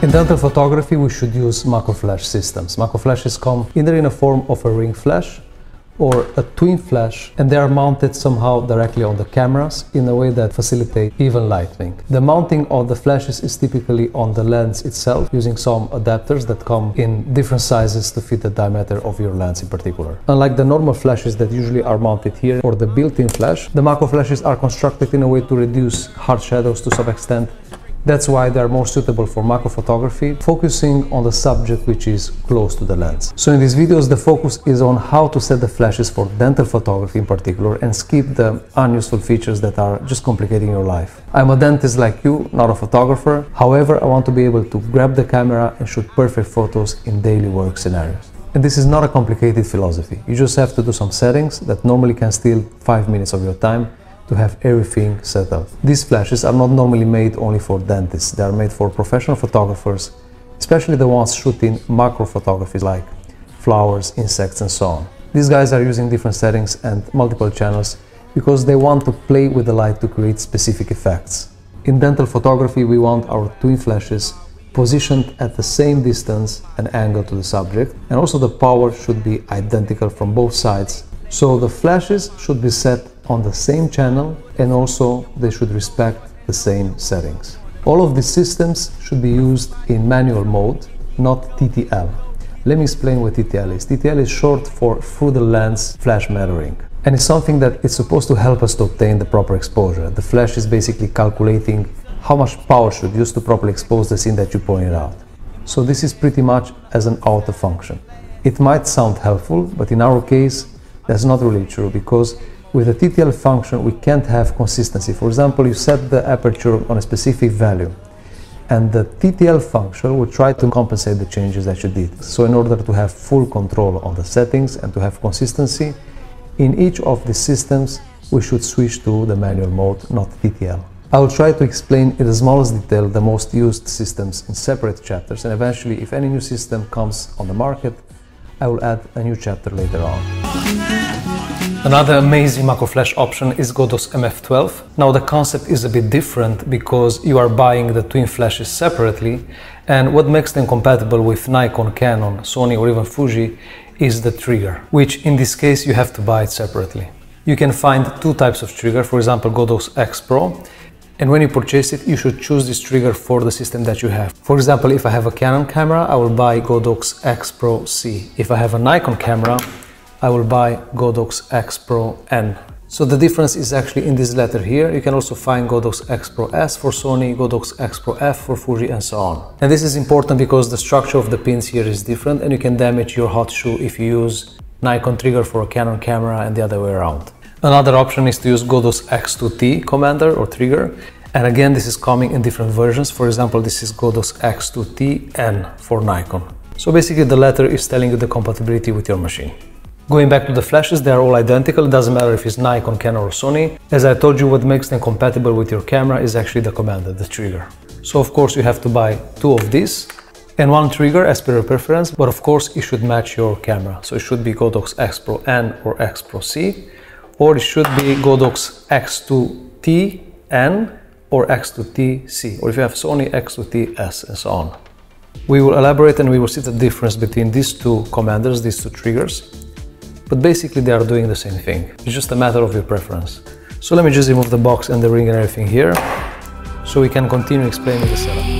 In dental photography, we should use macro flash systems. Macro flashes come either in a form of a ring flash or a twin flash and they are mounted somehow directly on the cameras in a way that facilitate even lighting. The mounting of the flashes is typically on the lens itself using some adapters that come in different sizes to fit the diameter of your lens in particular. Unlike the normal flashes that usually are mounted here or the built-in flash, the macro flashes are constructed in a way to reduce hard shadows to some extent that's why they are more suitable for macro photography, focusing on the subject which is close to the lens. So in these videos, the focus is on how to set the flashes for dental photography in particular and skip the unuseful features that are just complicating your life. I'm a dentist like you, not a photographer. However, I want to be able to grab the camera and shoot perfect photos in daily work scenarios. And this is not a complicated philosophy. You just have to do some settings that normally can steal 5 minutes of your time to have everything set up. These flashes are not normally made only for dentists, they are made for professional photographers, especially the ones shooting macro photography like flowers, insects and so on. These guys are using different settings and multiple channels because they want to play with the light to create specific effects. In dental photography we want our twin flashes positioned at the same distance and angle to the subject and also the power should be identical from both sides so the flashes should be set on the same channel and also they should respect the same settings. All of these systems should be used in manual mode, not TTL. Let me explain what TTL is. TTL is short for through the lens flash metering. And it's something that is supposed to help us to obtain the proper exposure. The flash is basically calculating how much power should use to properly expose the scene that you pointed out. So this is pretty much as an auto function. It might sound helpful, but in our case, that's not really true because with a TTL function, we can't have consistency. For example, you set the aperture on a specific value and the TTL function will try to compensate the changes that you did. So in order to have full control on the settings and to have consistency, in each of the systems, we should switch to the manual mode, not TTL. I will try to explain in the smallest detail the most used systems in separate chapters and eventually if any new system comes on the market, I will add a new chapter later on. Another amazing macro flash option is Godox MF12. Now the concept is a bit different because you are buying the twin flashes separately and what makes them compatible with Nikon, Canon, Sony or even Fuji is the trigger, which in this case you have to buy it separately. You can find two types of trigger, for example Godox X Pro and when you purchase it, you should choose this trigger for the system that you have. For example, if I have a Canon camera, I will buy Godox X Pro C. If I have a Nikon camera, I will buy Godox X Pro N. So the difference is actually in this letter here. You can also find Godox X Pro S for Sony, Godox X Pro F for Fuji and so on. And this is important because the structure of the pins here is different and you can damage your hot shoe if you use Nikon trigger for a Canon camera and the other way around. Another option is to use Godox X2T commander or trigger. And again, this is coming in different versions. For example, this is Godox X2T N for Nikon. So basically the letter is telling you the compatibility with your machine. Going back to the flashes, they are all identical, it doesn't matter if it's Nikon, Canon or Sony. As I told you, what makes them compatible with your camera is actually the commander, the trigger. So of course you have to buy two of these and one trigger as per your preference, but of course it should match your camera. So it should be Godox X Pro N or X Pro C, or it should be Godox X2T N or X2T C, or if you have Sony X2T S and so on. We will elaborate and we will see the difference between these two commanders, these two triggers, but basically they are doing the same thing. It's just a matter of your preference. So let me just remove the box and the ring and everything here, so we can continue explaining the setup.